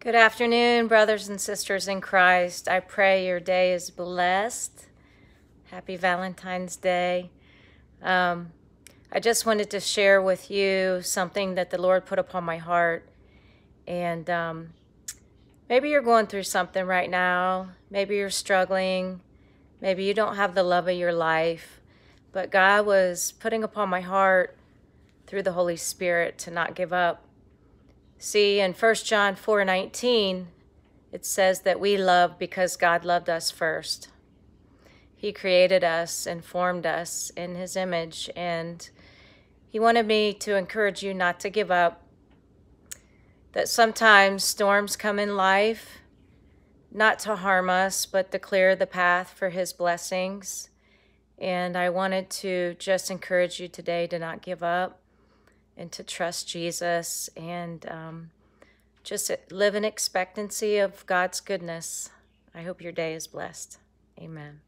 Good afternoon, brothers and sisters in Christ. I pray your day is blessed. Happy Valentine's Day. Um, I just wanted to share with you something that the Lord put upon my heart. And um, maybe you're going through something right now. Maybe you're struggling. Maybe you don't have the love of your life. But God was putting upon my heart through the Holy Spirit to not give up. See, in 1 John 4 19, it says that we love because God loved us first. He created us and formed us in His image, and He wanted me to encourage you not to give up. That sometimes storms come in life, not to harm us, but to clear the path for His blessings. And I wanted to just encourage you today to not give up and to trust Jesus and um, just live in expectancy of God's goodness. I hope your day is blessed. Amen.